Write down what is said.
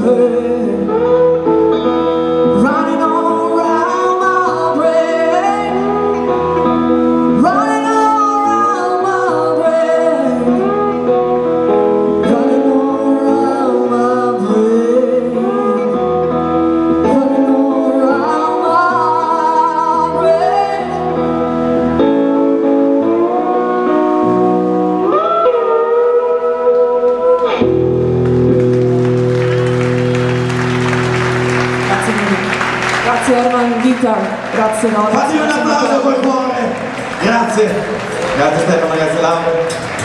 her. Guitar, grazie Nora. Fatti un applauso col cuore! Grazie! Grazie Stefano, grazie Laura.